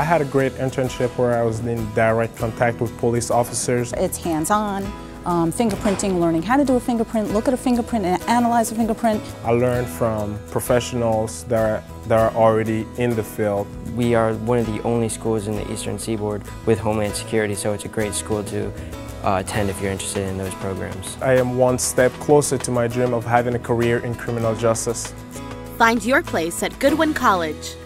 I had a great internship where I was in direct contact with police officers. It's hands-on, um, fingerprinting, learning how to do a fingerprint, look at a fingerprint and analyze a fingerprint. I learned from professionals that are, that are already in the field. We are one of the only schools in the Eastern Seaboard with Homeland Security, so it's a great school to uh, attend if you're interested in those programs. I am one step closer to my dream of having a career in criminal justice. Find your place at Goodwin College.